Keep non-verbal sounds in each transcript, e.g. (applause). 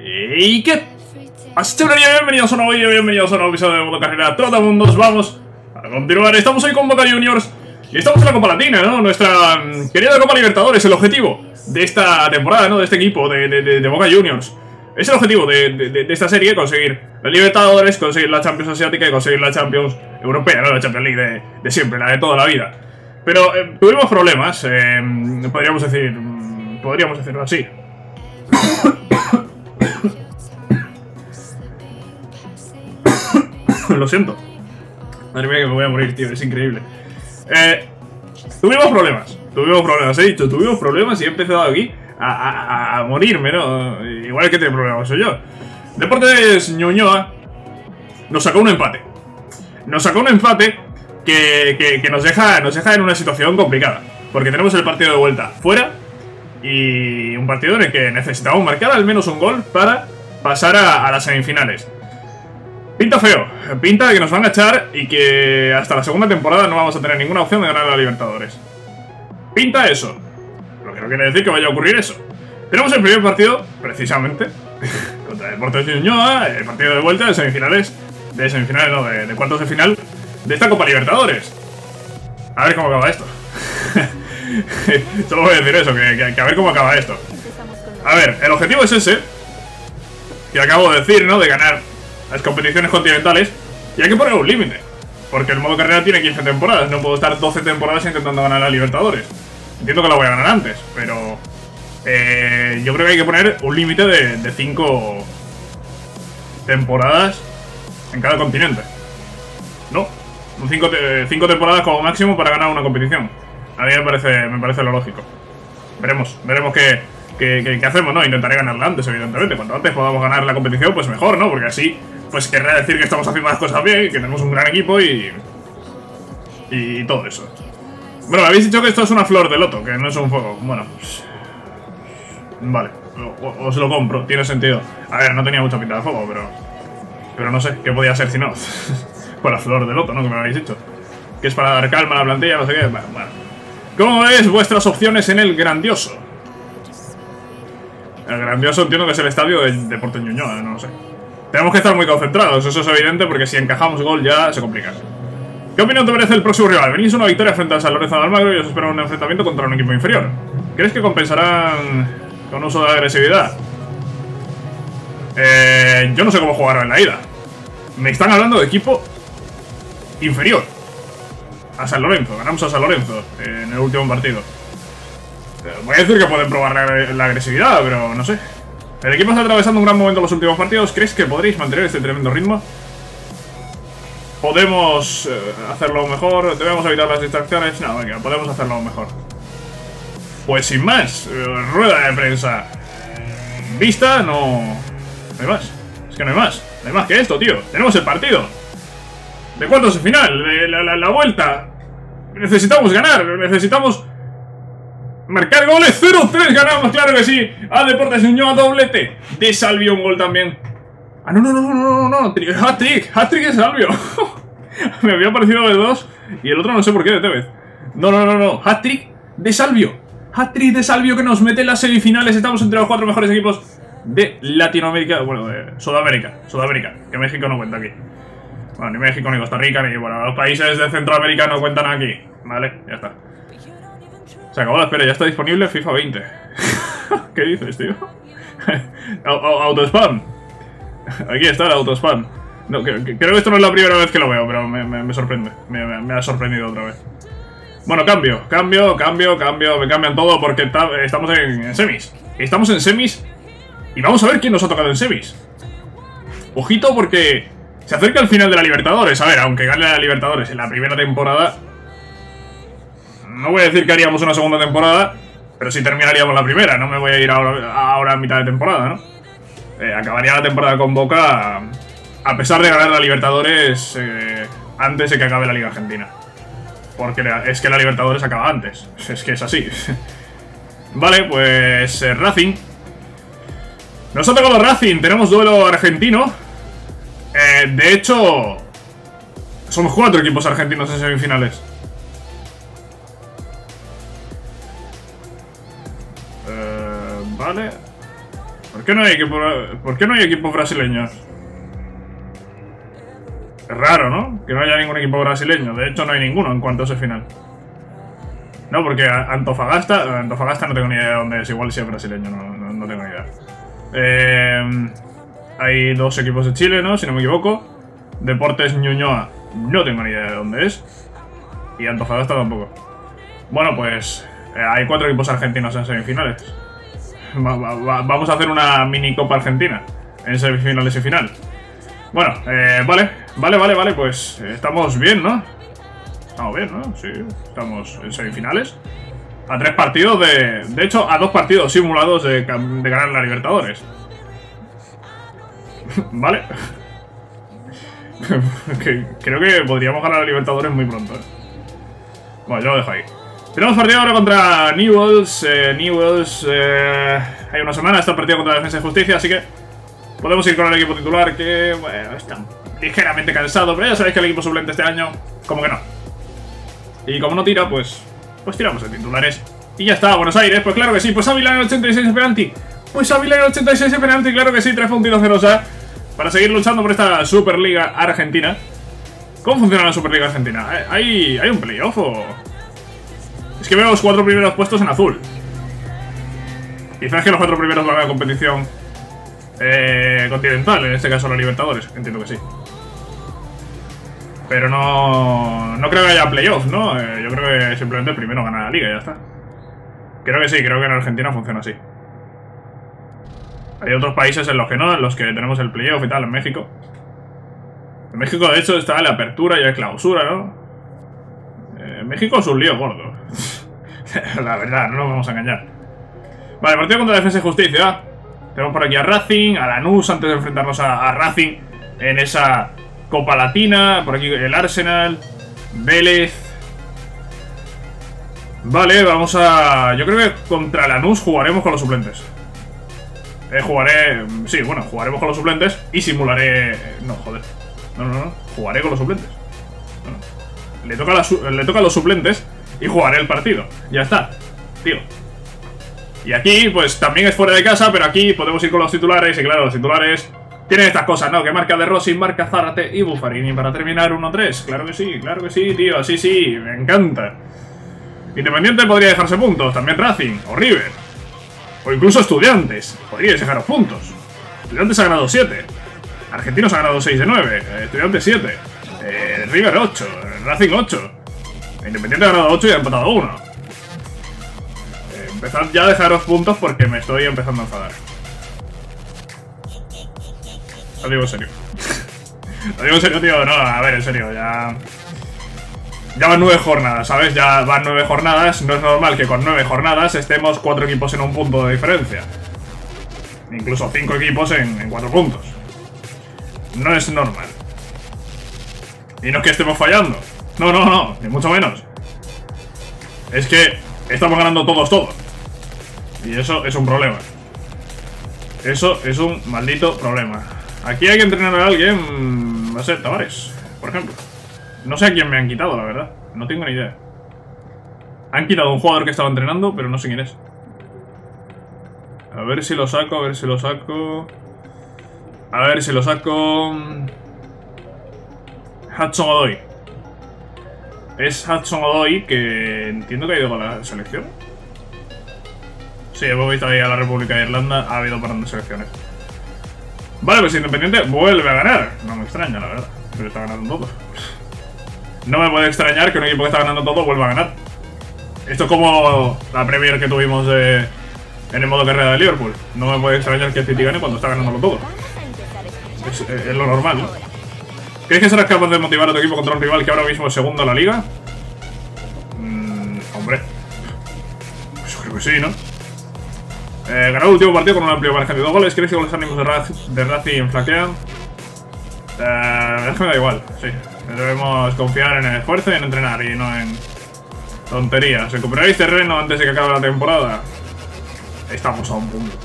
¿Y chavalería, bienvenidos a un nuevo vídeo, bienvenidos a un nuevo episodio de Modo Carrera. Trota Mundos, vamos a continuar, estamos hoy con Boca Juniors. Y estamos en la Copa Latina, ¿no? Nuestra mm, querida Copa Libertadores, el objetivo de esta temporada, ¿no? De este equipo, de, de- de- de Boca Juniors. Es el objetivo de, esta serie, conseguir la Libertadores, conseguir la Champions Asiática y conseguir la Champions Europea, ¿no? La Champions League de, de siempre, la de toda la vida. Pero eh, tuvimos problemas, eh, podríamos decir, mm, podríamos decirlo así Lo siento. Madre mía que me voy a morir, tío, es increíble. Eh, tuvimos problemas, tuvimos problemas, he dicho, tuvimos problemas y he empezado aquí a, morirme, ¿no? Igual que tiene problemas soy yo. Deportes Ñuñoa nos sacó un empate. Nos sacó un empate que, que- nos, deja, nos deja en una situación complicada. Porque tenemos el partido de vuelta fuera y un partido en el que necesitamos marcar al menos un gol para pasar a las semifinales. Pinta feo, pinta de que nos van a echar y que hasta la segunda temporada no vamos a tener ninguna opción de ganar a Libertadores. Pinta eso. Lo que no quiere decir que vaya a ocurrir eso. Tenemos el primer partido, precisamente, (laughs) contra Deportes de Ñuñoa, el partido de vuelta de semifinales, de semifinales, no, de, de cuartos de final de esta Copa Libertadores. A ver cómo acaba esto. (laughs) Solo voy a decir eso, que a ver cómo acaba esto. A ver, el objetivo es ese, que acabo de decir, ¿no? De ganar las competiciones continentales. Y hay que poner un límite. Porque el modo carrera tiene 15 temporadas. No puedo estar 12 temporadas intentando ganar a Libertadores. Entiendo que la voy a ganar antes, pero... eh, yo creo que hay que poner un límite de 5 temporadas en cada continente. ¿No? 5 temporadas como máximo para ganar una competición. A mí me parece, me parece lo lógico. Veremos, veremos qué, qué- qué- qué hacemos, ¿no? Intentaré ganarla antes, evidentemente. Cuanto antes podamos ganar la competición, pues mejor, ¿no? Porque así, pues querrá decir que estamos haciendo las cosas bien, que tenemos un gran equipo y. y todo eso. Bueno, me habéis dicho que esto es una flor de loto, que no es un fuego. Bueno, pues. Vale, os lo compro, tiene sentido. A ver, no tenía mucha pinta de fuego, pero. Pero no sé, ¿qué podía ser si no? (laughs) pues la flor de loto, ¿no? Que me habéis dicho. Que es para dar calma a la plantilla, no sé qué. Bueno, bueno. ¿Cómo veis vuestras opciones en el grandioso? El grandioso entiendo que es el estadio del Deportes Ñuñoa, no lo sé. Tenemos que estar muy concentrados, eso es evidente, porque si encajamos gol ya se complica. ¿Qué opinión te merece el próximo rival? Venís una victoria frente al San Lorenzo de Almagro y os espera un enfrentamiento contra un equipo inferior. ¿Crees que compensarán con uso de agresividad? Eh, yo no sé cómo jugaron en la ida. Me están hablando de equipo inferior. A San Lorenzo, ganamos a San Lorenzo en el último partido. Eh, Voy a decir que pueden probar la agresividad, pero no sé. El equipo está atravesando un gran momento en los últimos partidos. ¿Crees que podréis mantener este tremendo ritmo? ¿Podemos eh, hacerlo mejor? ¿Debemos evitar las distracciones? No, venga, podemos hacerlo mejor. Pues sin más, eh, rueda de prensa. Vista, no... No hay más. Es que no hay más. No hay más que esto, tío. Tenemos el partido. ¿De cuántos de final? De la- la vuelta. Necesitamos ganar. Necesitamos marcar goles. 0-3 ganamos, claro que sí. A Deportes Unión doblete. De Salvio un gol también. Ah, no, no, no, no, no, no. Tri- Hat-trick. Hat-trick de Salvio. (laughs) Me había parecido de dos. Y el otro no sé por qué de Tevez. No, no, no, no. Hat-trick de Salvio. Hat-trick de Salvio que nos mete en las semifinales. Estamos entre los cuatro mejores equipos de Latinoamérica. Bueno, de Sudamérica. Sudamérica. Que México no cuenta aquí. Bueno, ni México, ni Costa Rica, ni. Bueno, los países de Centroamérica no cuentan aquí. Vale, ya está. Se acabó la espera, ya está disponible FIFA 20. (laughs) ¿Qué dices, tío? (laughs) Au- au- Autospam. Aquí está el autospam. No, creo que esto no es la primera vez que lo veo, pero me, sorprende. Me, ha sorprendido otra vez. Bueno, cambio, cambio, cambio, cambio. Me cambian todo porque ta- estamos en, en semis. Estamos en semis y vamos a ver quién nos ha tocado en semis. Ojito porque se acerca el final de la Libertadores. A ver, aunque gane la Libertadores en la primera temporada, no voy a decir que haríamos una segunda temporada, pero sí terminaríamos la primera. No me voy a ir ahora, a mitad de temporada, ¿no? Eh, acabaría la temporada con Boca a pesar de ganar la Libertadores eh, antes de que acabe la Liga Argentina. Porque es que la Libertadores acaba antes. Es que es así. (laughs) vale, pues eh, Racing. Nos ha tocado Racing, tenemos duelo argentino. De hecho, somos cuatro equipos argentinos en semifinales. Qué no hay equipo, ¿por qué no hay equipos brasileños? Es raro, ¿no? Que no haya ningún equipo brasileño. De hecho, no hay ninguno en cuanto a ese final. No, porque Antofagasta... Antofagasta no tengo ni idea de dónde es. Igual si es brasileño, no, tengo ni idea. Eh, hay dos equipos de Chile, ¿no? Si no me equivoco. Deportes Ñuñoa. No tengo ni idea de dónde es. Y Antofagasta tampoco. Bueno, pues... Eh, hay cuatro equipos argentinos en semifinales. Vamos a hacer una mini Copa Argentina. En semifinales y final. Bueno, eh, vale, vale, vale, vale, pues eh, estamos bien, ¿no? Estamos bien, ¿no? Sí, estamos en semifinales. A tres partidos de... De hecho, a dos partidos simulados de, ganar la Libertadores. (laughs) vale. (laughs) Creo que podríamos ganar la Libertadores muy pronto, ¿eh? Bueno, yo lo dejo ahí. Tenemos partido ahora contra Newells. Eh, Newells... Eh, hay una semana está partido contra la Defensa de Justicia, así que Podemos ir con el equipo titular que, bueno, está ligeramente cansado, pero ya sabéis que el equipo suplente este año, como que no. Y como no tira, pues, pues tiramos de titulares. Y ya está, Buenos Aires, pues claro que sí, pues Ávila en el 86 de penalti. Pues Ávila en el 86 de penalti, claro que sí, tres puntitos de para seguir luchando por esta Superliga Argentina. ¿Cómo funciona la Superliga Argentina? ¿Eh? ¿Hay, hay un playoff o...? Es que veo los cuatro primeros puestos en azul. Quizás que los cuatro primeros van a la competición eh, continental, en este caso los Libertadores, entiendo que sí. Pero no, no creo que haya playoffs, ¿no? Eh, yo creo que simplemente el primero gana la liga y ya está. Creo que sí, creo que en Argentina funciona así. Hay otros países en los que no, en los que tenemos el playoff y tal, en México. En México, de hecho, está la apertura y la clausura, ¿no? Eh, México es un lío gordo. (laughs) la verdad, no nos vamos a engañar. Vale, partido contra Defensa y Justicia. Tenemos por aquí a Racing, a Lanús antes de enfrentarnos a, Racing en esa Copa Latina. Por aquí el Arsenal, Vélez. Vale, vamos a... Yo creo que contra Lanús jugaremos con los suplentes. Eh, jugaré... Sí, bueno, jugaremos con los suplentes y simularé... No, joder. No, no, no. Jugaré con los suplentes. Le, toca Le toca a los suplentes y jugaré el partido. Ya está. Tío. Y aquí, pues también es fuera de casa, pero aquí podemos ir con los titulares. Y claro, los titulares tienen estas cosas, ¿no? Que marca de Rossi, marca Zárate y Buffarini para terminar 1-3. Claro que sí, claro que sí, tío. Sí, sí, me encanta. Independiente podría dejarse puntos. También Racing o River. O incluso Estudiantes. Podríais dejaros puntos. Estudiantes ha ganado 7. Argentinos ha ganado 6 de 9. Eh, estudiantes 7. Eh, River 8. Racing 8. Independiente ha ganado 8 y ha empatado 1. Empezad ya a dejaros puntos porque me estoy empezando a enfadar. Lo digo en serio. (laughs) Lo digo en serio, tío. No, a ver, en serio, ya... Ya van nueve jornadas, ¿sabes? Ya van nueve jornadas. No es normal que con nueve jornadas estemos cuatro equipos en un punto de diferencia. Incluso cinco equipos en, en cuatro puntos. No es normal. Y no es que estemos fallando. No, no, no, ni mucho menos. Es que estamos ganando todos, todos. Y eso es un problema. Eso es un maldito problema. Aquí hay que entrenar a alguien... No sé, Tavares, por ejemplo. No sé a quién me han quitado, la verdad. No tengo ni idea. Han quitado a un jugador que estaba entrenando, pero no sé quién es. A ver si lo saco, a ver si lo saco... A ver si lo saco... Hudson Odoy. Es Hudson Odoy que entiendo que ha ido con la selección. Sí, hemos visto ahí a la República de Irlanda, ha habido parando selecciones. Vale, pues Independiente vuelve a ganar. No me extraña, la verdad. Pero está ganando todo. No me puede extrañar que un equipo que está ganando todo vuelva a ganar. Esto es como la Premier que tuvimos en el modo carrera de Liverpool. No me puede extrañar que City gane cuando está ganándolo todo. Es, lo normal, ¿no? ¿Crees que serás capaz de motivar a tu equipo contra un rival que ahora mismo es segundo en la liga? Mmm, hombre. Pues creo que sí, ¿no? Eh, ganó el último partido con un amplio margen de dos goles. ¿Crees que con los ánimos de, Raz de Racing flaquean? Eh, es que me da igual, sí. Debemos confiar en el esfuerzo y en entrenar y no en tonterías. ¿Recuperaréis terreno antes de que acabe la temporada? Estamos a un punto.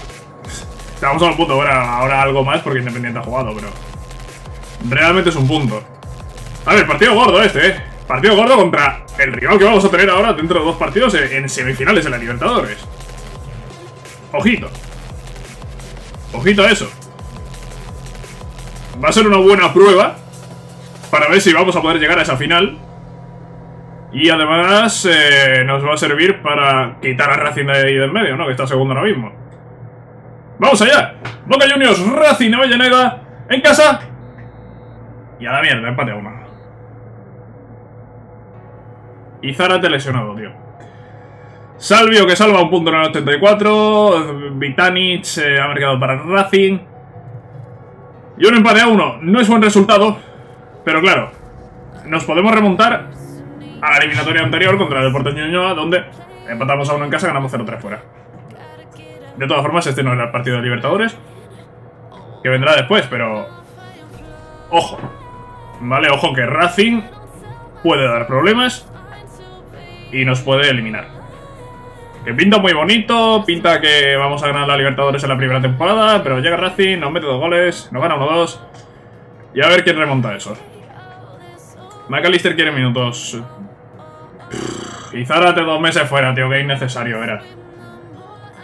Estamos a un punto. Ahora, ahora algo más porque Independiente ha jugado, pero... Realmente es un punto. A ver, partido gordo este, ¿eh? Partido gordo contra el rival que vamos a tener ahora dentro de dos partidos en semifinales de la Libertadores. Ojito. Ojito a eso. Va a ser una buena prueba para ver si vamos a poder llegar a esa final. Y además eh, nos va a servir para quitar a Racing de ahí del medio, ¿no? Que está segundo ahora mismo. ¡Vamos allá! Boca Juniors, Racing, Avellaneda, en casa. Y a la mierda, empate a uno. Y Zárate lesionado, tío. Salvio que salva un punto en el 84. Vitanic eh, ha marcado para Racing. Y un empate a uno. No es buen resultado. Pero claro, nos podemos remontar a la eliminatoria anterior contra el Deportes Ñuñoa, donde empatamos a uno en casa y ganamos 0-3 fuera. De todas formas, este no era el partido de Libertadores. Que vendrá después, pero... Ojo. Vale, ojo que Racing puede dar problemas y nos puede eliminar. Que pinta muy bonito, pinta que vamos a ganar la Libertadores en la primera temporada, pero llega Racing, nos mete dos goles, nos gana 1-2. Y a ver quién remonta eso. McAllister quiere minutos. Y Zárate dos meses fuera, tío, que innecesario era.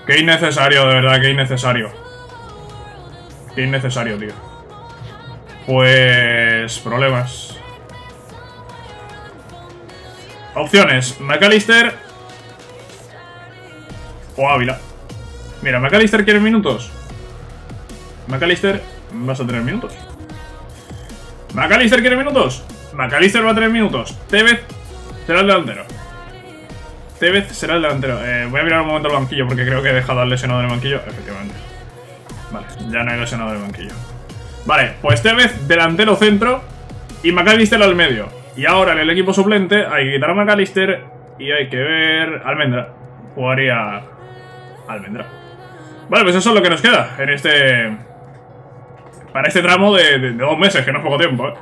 Qué innecesario, de verdad, qué innecesario. Qué innecesario, tío. Pues... problemas. Opciones. McAllister. O Ávila. Mira, McAllister quiere minutos. McAllister, vas a tener minutos. McAllister quiere minutos. McAllister va a tener minutos. Tevez será el delantero. Tevez será el delantero. Eh, voy a mirar un momento el banquillo porque creo que he dejado al lesionado en el banquillo. Efectivamente. Vale, ya no hay lesionado en el banquillo. Vale, pues Tevez delantero centro y McAllister al medio. Y ahora en el equipo suplente hay que quitar a McAllister y hay que ver... Almendra. Jugaría Almendra. Vale, pues eso es lo que nos queda en este... Para este tramo de, dos meses, que no es poco tiempo, ¿eh?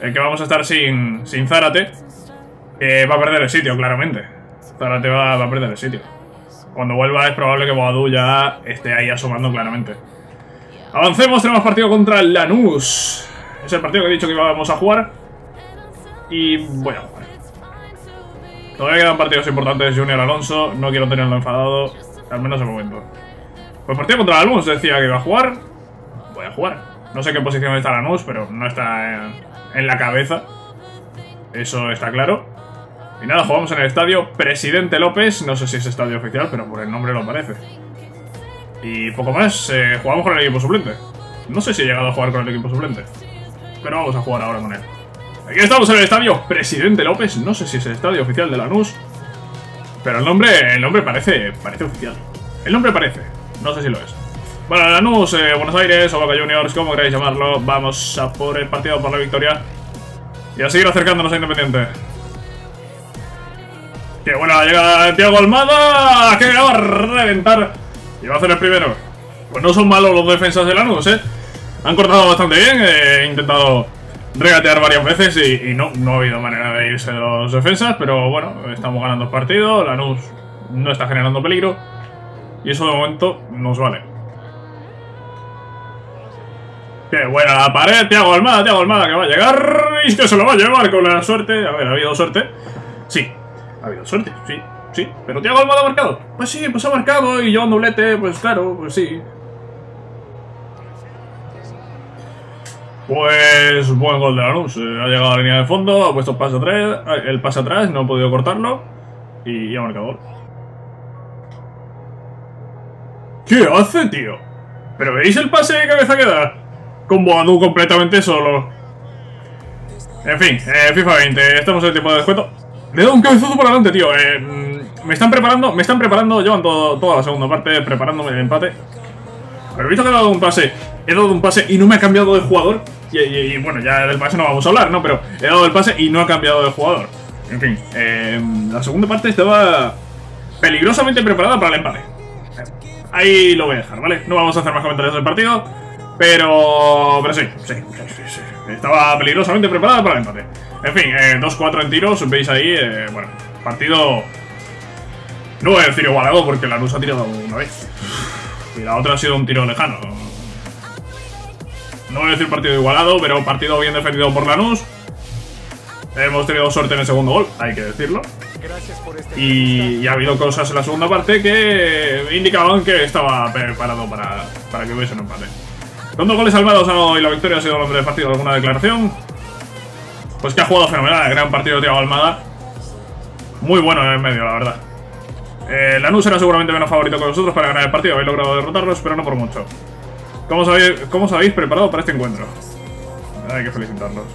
El que vamos a estar sin, sin Zárate, va a perder el sitio, claramente. Zárate va, va a perder el sitio. Cuando vuelva es probable que Boadú ya esté ahí asomando claramente. Avancemos, tenemos partido contra Lanús. Es el partido que he dicho que íbamos a jugar. Y jugar. Todavía quedan partidos importantes Junior Alonso. No quiero tenerlo enfadado. Al menos de momento. Pues partido contra Alonso decía que iba a jugar. Voy a jugar. No sé qué posición está Lanús, pero no está en, la cabeza. Eso está claro. Y nada, jugamos en el estadio Presidente López. No sé si es estadio oficial, pero por el nombre lo parece. Y poco más, eh, jugamos con el equipo suplente. No sé si he llegado a jugar con el equipo suplente. Pero vamos a jugar ahora con él. Aquí estamos en el estadio Presidente López. No sé si es el estadio oficial de Lanús. Pero el nombre, el nombre parece, parece oficial. El nombre parece. No sé si lo es. Bueno, Lanús, eh, Buenos Aires o Boca Juniors, como queráis llamarlo. Vamos a por el partido, por la victoria. Y a seguir acercándonos a Independiente. ¡Qué buena llega Tiago Almada! ¡Que va a reventar! Y va a hacer el primero. Pues no son malos los defensas de Lanús, ¿eh? Han cortado bastante bien. He intentado regatear varias veces y, no, no ha habido manera de irse de los defensas, pero bueno, estamos ganando partido, Lanús no está generando peligro y eso de momento nos vale. Qué buena la pared, Tiago Almada, Tiago Almada que va a llegar y que se lo va a llevar con la suerte. A ver, ¿ha habido suerte? Sí, ha habido suerte, sí, sí. Pero Tiago Almada ha marcado. Pues sí, pues ha marcado y yo un doblete, pues claro, pues sí. Pues buen gol de Lanús. Eh, ha llegado a la línea de fondo, ha puesto pase atrás, el pase atrás, no ha podido cortarlo y ha marcado. ¿Qué hace, tío? ¿Pero veis el pase de cabeza que da? Con Boadú completamente solo. En fin, eh, FIFA 20, estamos en el tiempo de descuento. Le he dado un cabezazo por adelante, tío. Eh, mm, me están preparando, me están preparando, llevan toda la segunda parte preparándome el empate. Pero he visto que he dado un pase, he dado un pase y no me ha cambiado de jugador. Y, bueno, ya del pase no vamos a hablar, ¿no? Pero he dado el pase y no ha cambiado de jugador. En fin, eh, la segunda parte estaba peligrosamente preparada para el empate. Ahí lo voy a dejar, ¿vale? No vamos a hacer más comentarios del partido, pero... Pero sí, sí, sí, sí. Estaba peligrosamente preparada para el empate. En fin, eh, 2-4 en tiros, veis ahí, eh, bueno, partido... No voy a decir igualado porque la luz ha tirado una vez. Y la otra ha sido un tiro lejano. No voy a decir partido igualado, pero partido bien defendido por Lanús. Hemos tenido suerte en el segundo gol, hay que decirlo. este y, y ha habido cosas en la segunda parte que indicaban que estaba preparado para, para que hubiese un empate. Con dos goles salvados y la victoria ha sido el hombre del partido. ¿Alguna declaración? Pues que ha jugado fenomenal, gran partido de Thiago Almada. Muy bueno en el medio, la verdad. Eh, Lanús era seguramente menos favorito que nosotros para ganar el partido. Habéis logrado derrotarlos, pero no por mucho. ¿Cómo os habéis, cómo os preparado para este encuentro? Hay que felicitarlos.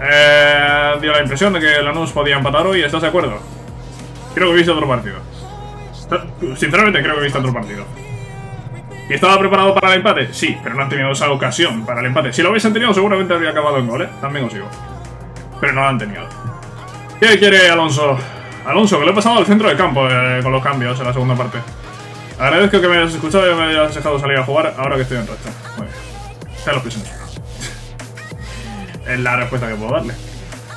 Eh, dio la impresión de que Lanús podía empatar hoy. ¿Estás de acuerdo? Creo que he visto otro partido. Sinceramente creo que he visto otro partido. ¿Y estaba preparado para el empate? Sí, pero no han tenido esa ocasión para el empate. Si lo hubiesen tenido, seguramente habría acabado en gol, ¿eh? También os digo. Pero no lo han tenido. ¿Qué quiere Alonso? Alonso, que lo he pasado al centro del campo eh, con los cambios en la segunda parte. Agradezco que me hayas escuchado y me hayas dejado salir a jugar ahora que estoy en racha. Muy bien. Sean los prisioneros. (laughs) es la respuesta que puedo darle.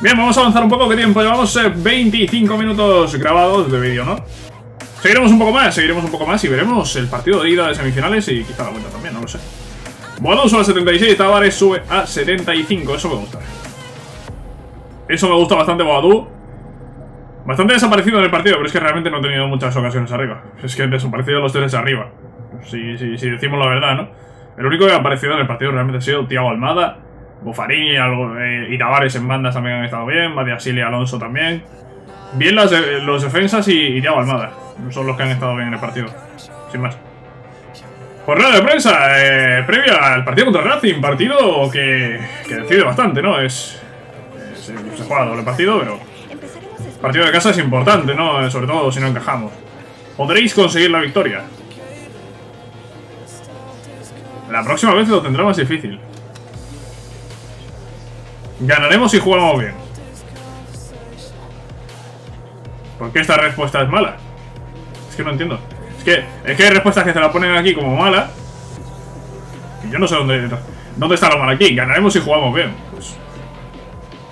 Bien, vamos a avanzar un poco. ¿Qué tiempo? Llevamos 25 eh, minutos grabados de vídeo, ¿no? Seguiremos un poco más, seguiremos un poco más y veremos el partido de ida de semifinales y quizá la vuelta también, no lo sé. Boadú sube a 76, Tavares sube a 75, eso me gusta. Eso me gusta bastante Boadú. Bastante desaparecido en el partido, pero es que realmente no he tenido muchas ocasiones arriba. Es que desaparecido los tres arriba. Si, si, decimos la verdad, ¿no? El único que ha aparecido en el partido realmente ha sido Tiago Almada, Bufarini algo, eh, y Tavares en bandas también han estado bien, Badiasil y Alonso también. Bien las, los defensas y, y Tiago Almada son los que han estado bien en el partido. Sin más. Jornada de prensa, eh, previa al partido contra Racing, partido que, que decide bastante, ¿no? Es, es, se juega doble partido, pero partido de casa es importante, ¿no? Sobre todo si no encajamos. Podréis conseguir la victoria. La próxima vez lo tendrá más difícil. Ganaremos si jugamos bien. ¿Por qué esta respuesta es mala? Es que no entiendo. Es que, es que hay respuestas que se la ponen aquí como mala. Y yo no sé dónde, dónde está lo mal aquí. Ganaremos si jugamos bien. Pues,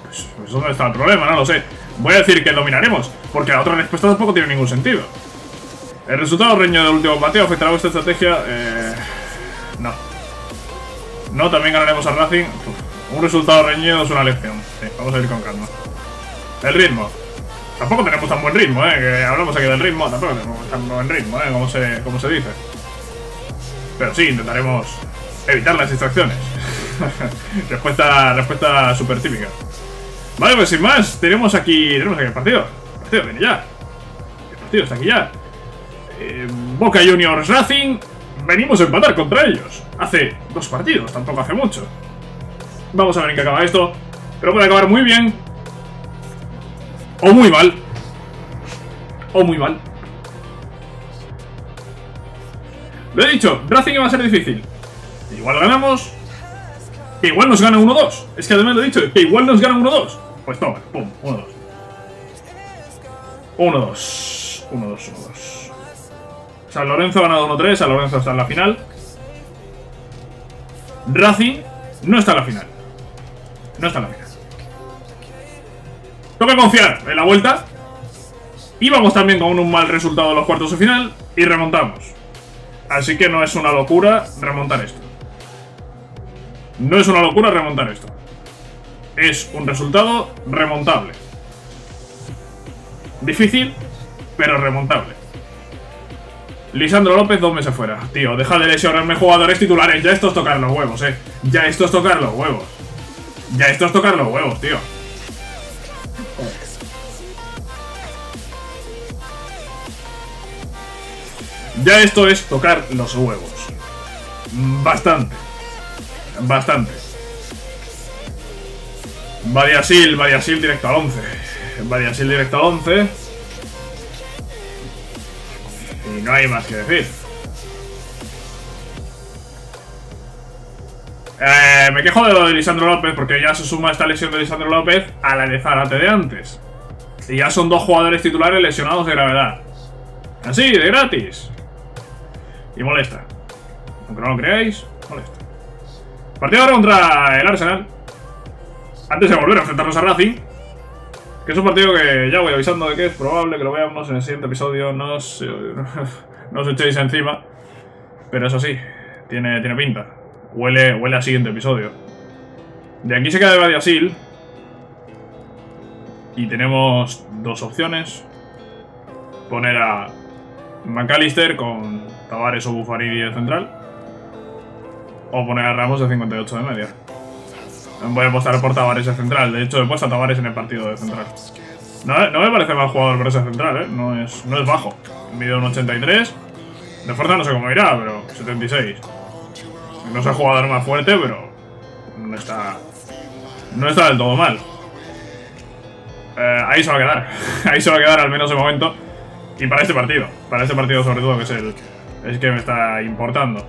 pues, pues, ¿dónde está el problema? No lo sé. Voy a decir que dominaremos, porque la otra respuesta tampoco tiene ningún sentido. El resultado reño del último bateo afectará a vuestra estrategia. Eh, no. No, también ganaremos a Racing. un resultado reñido es una lección. Sí, vamos a ir con calma. El ritmo. Tampoco tenemos tan buen ritmo, ¿eh? Que hablamos aquí del ritmo, tampoco tenemos tan buen ritmo, ¿eh? Como se, como se dice. Pero sí, intentaremos evitar las distracciones. (laughs) respuesta respuesta súper típica. Vale, pues sin más, tenemos aquí, tenemos aquí el partido. El partido viene ya. El partido está aquí ya. Eh, Boca Juniors Racing. Venimos a empatar contra ellos. Hace dos partidos, tampoco hace mucho. Vamos a ver en qué acaba esto. Pero puede acabar muy bien o muy mal. O muy mal. Lo he dicho, Racing va a ser difícil. Igual ganamos. Que igual nos gana 1-2. Es que además lo he dicho, que igual nos gana 1-2. Pues toma, pum, 1-2. 1-2. 1-2, 1-2. San Lorenzo ha ganado 1-3, San Lorenzo está en la final. Racing no está en la final. No está en la final. Toca confiar en la vuelta. Y vamos también con un mal resultado en los cuartos de final. Y remontamos. Así que no es una locura remontar esto. No es una locura remontar esto. Es un resultado remontable. Difícil, pero remontable. Lisandro López, dos meses fuera. Tío, deja de lesionarme jugadores titulares. Ya esto es tocar los huevos, eh. Ya esto es tocar los huevos. Ya esto es tocar los huevos, tío. Ya esto es tocar los huevos. Bastante. Bastante. Variasil, Variasil directo al 11. Variasil directo al 11. Y no hay más que decir. Eh, me quejo de lo de Lisandro López porque ya se suma esta lesión de Lisandro López a la de Zárate de antes. Y ya son dos jugadores titulares lesionados de gravedad. Así, de gratis. Y molesta. Aunque no lo creáis, molesta. Partido ahora contra el Arsenal. Antes de volver a enfrentarnos a Racing. Que es un partido que ya voy avisando de que es probable que lo veamos en el siguiente episodio. No os, (laughs) no echéis encima. Pero eso sí, tiene, tiene pinta. Huele, huele a siguiente episodio. De aquí se queda de Badiasil. Y tenemos dos opciones. Poner a McAllister con Tavares o Buffarini de central. O poner a Ramos de 58 de media. Voy a apostar por Tavares de central. De hecho, he puesto a Tavares en el partido de central. No, no me parece mal jugador por ese central, ¿eh? No es, no es bajo. Mide un 83. De fuerza no sé cómo irá, pero 76. No es el jugador más fuerte, pero no está... No está del todo mal. Eh, ahí se va a quedar. (laughs) ahí se va a quedar al menos de momento. Y para este partido. Para este partido sobre todo, que es el, es que me está importando.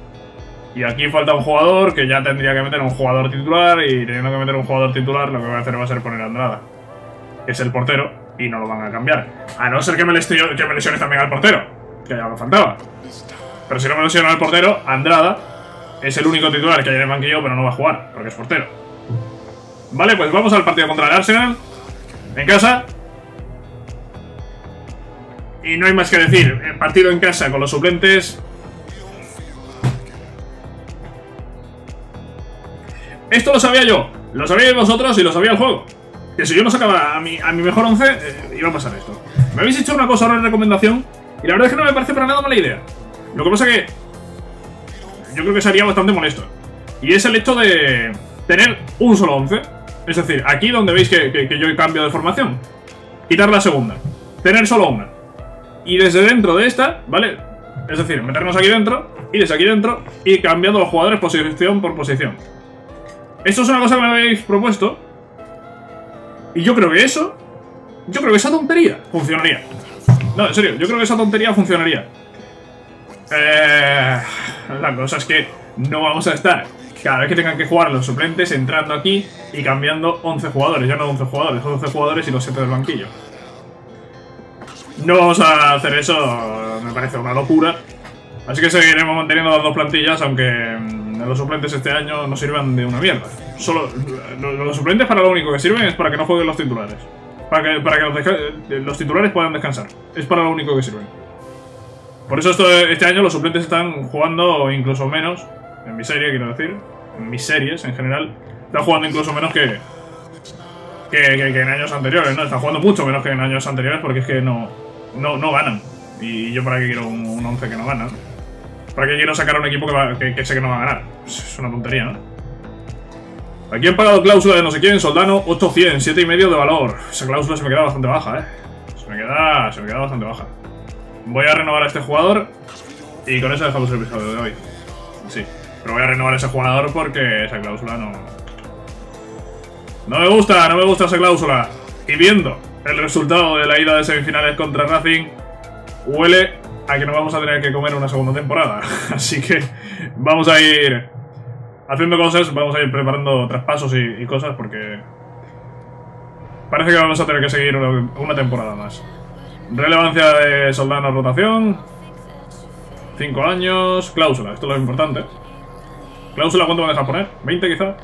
Y aquí falta un jugador que ya tendría que meter un jugador titular. Y teniendo que meter un jugador titular, lo que voy a hacer va a ser poner a Andrada. Es el portero. Y no lo van a cambiar. A no ser que me, lesione, que me también al portero. Que ya me faltaba. Pero si no me lesiono al portero, Andrada es el único titular que hay en el banquillo, pero no va a jugar, porque es portero. Vale, pues vamos al partido contra el Arsenal. En casa. Y no hay más que decir. El partido en casa con los suplentes. Esto lo sabía yo. Lo sabíais vosotros y lo sabía el juego. Que si yo no sacaba a mi, a mi mejor 11, eh, iba a pasar esto. Me habéis hecho una cosa ahora en recomendación. Y la verdad es que no me parece para nada mala idea. Lo que pasa que... Yo creo que sería bastante molesto. Y es el hecho de tener un solo 11. Es decir, aquí donde veis que, que, yo cambio de formación. Quitar la segunda. Tener solo una. Y desde dentro de esta, ¿vale? Es decir, meternos aquí dentro, y desde aquí dentro, y cambiando los jugadores posición por posición. Esto es una cosa que me habéis propuesto. Y yo creo que eso... Yo creo que esa tontería funcionaría. No, en serio, yo creo que esa tontería funcionaría. Eh, la cosa es que no vamos a estar cada vez que tengan que jugar los suplentes entrando aquí y cambiando 11 jugadores. Ya no 11 jugadores, 11 jugadores y los 7 del banquillo. No vamos a hacer eso, me parece una locura. Así que seguiremos manteniendo las dos plantillas, aunque mm, los suplentes este año no sirvan de una mierda. Solo los suplentes para lo único que sirven es para que no jueguen los titulares. Para que, para que los, titulares puedan descansar. Es para lo único que sirven. Por eso este año los suplentes están jugando incluso menos, en mi serie quiero decir, en mis series en general, están jugando incluso menos que, que, en años anteriores, ¿no? Están jugando mucho menos que en años anteriores porque es que no, no, no ganan. Y yo para qué quiero un, 11 que no gana. ¿Para qué quiero sacar a un equipo que, que, sé que no va a ganar? Es una tontería, ¿no? Aquí han pagado cláusula de no sé quién, Soldano, 800, 7,5 de valor. Esa cláusula se me queda bastante baja, ¿eh? Se me queda, se me queda bastante baja. Voy a renovar a este jugador y con eso dejamos el episodio de hoy. Sí, pero voy a renovar a ese jugador porque esa cláusula no... No me gusta, no me gusta esa cláusula. Y viendo el resultado de la ida de semifinales contra Racing, huele a que nos vamos a tener que comer una segunda temporada. (laughs) Así que vamos a ir haciendo cosas, vamos a ir preparando traspasos y, cosas porque parece que vamos a tener que seguir una, temporada más. Relevancia de Soldano rotación. 5 años. Cláusula, esto es lo importante. Cláusula, ¿cuánto me deja poner? ¿20 quizá?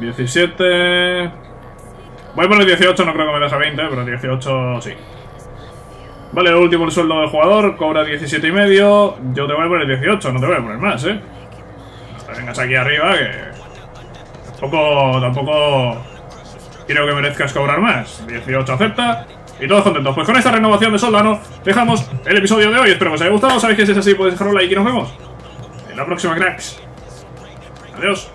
17... Voy a poner 18, no creo que me deje 20, pero 18 sí. Vale, último el sueldo del jugador, cobra 17 y medio. Yo te voy a poner 18, no te voy a poner más, ¿eh? Hasta vengas aquí arriba, que... Tampoco, tampoco quiero que merezcas cobrar más. 18 acepta. Y todos contentos. Pues con esta renovación de Soldano dejamos el episodio de hoy. Espero que os haya gustado. Sabéis que si es así podéis dejar un like y nos vemos en la próxima, cracks. Adiós.